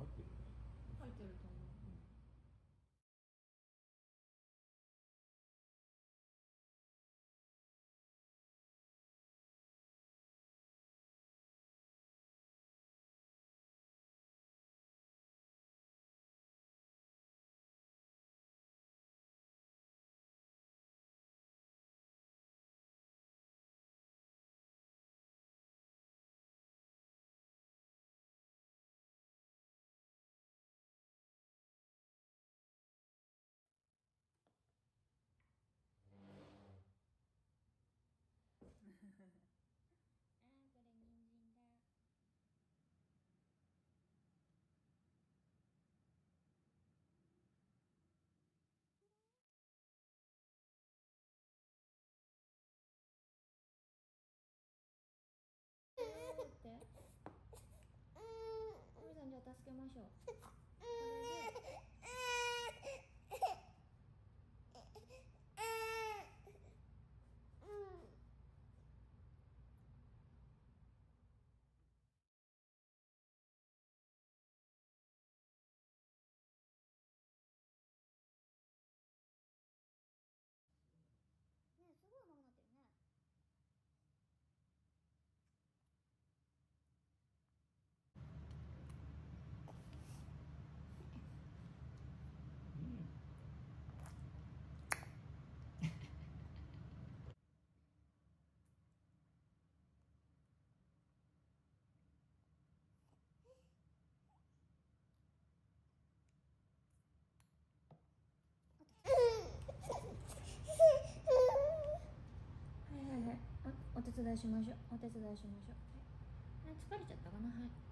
入ってるね入ってるとけましょうこれでねすごい甘くなってるねはいはいはいあお手伝いしましょう。お手伝いしましょう。はい、はい、疲れちゃったかな？はい。